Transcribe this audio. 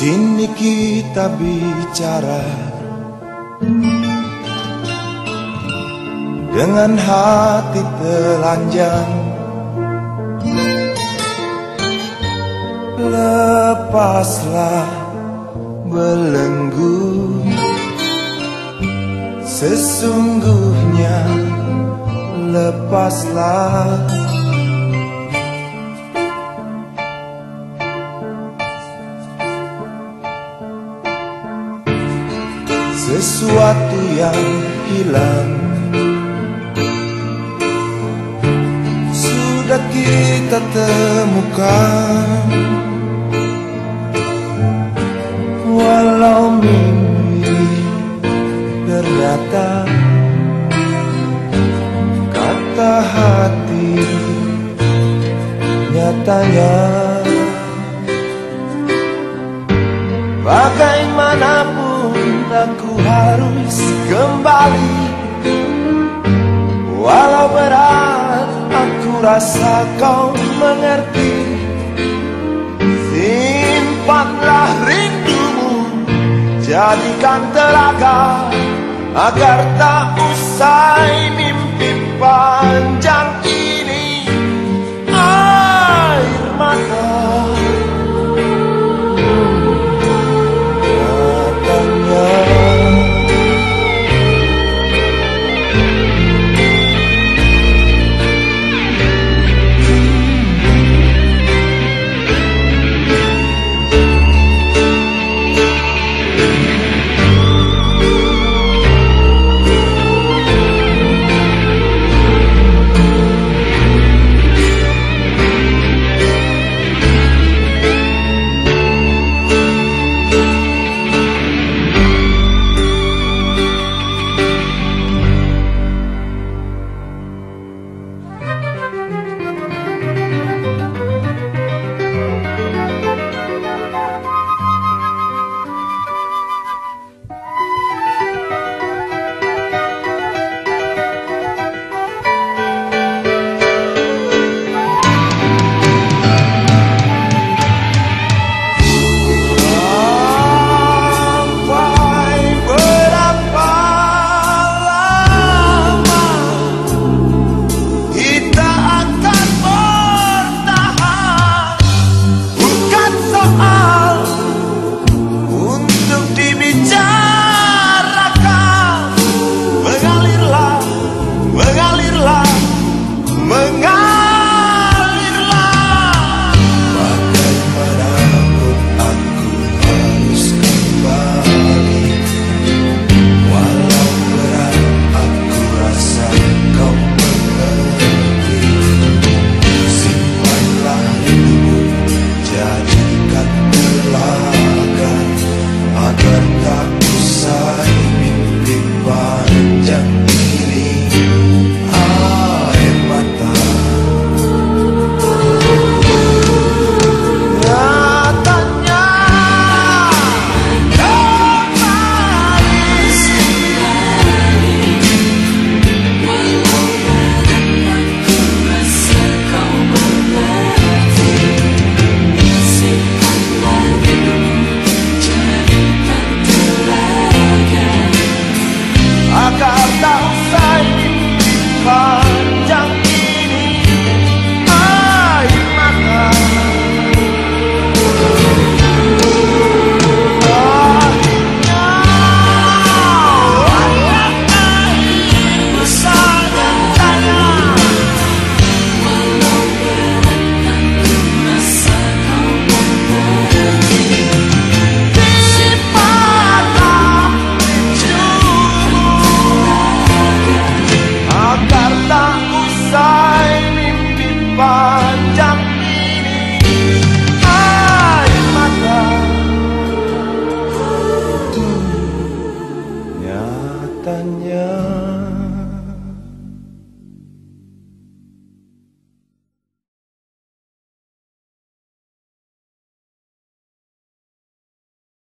Sini kita bicara Dengan hati telanjang. Lepaslah belenggu. Sesungguhnya lepaslah sesuatu yang hilang. Sudah kita temukan. Walau mimpi ternyata Kata hati nyatanya. Bagaimanapun aku harus kembali. Walau berat aku rasa kau mengerti. Simpanlah rindumu Jadikan telaga Agar tak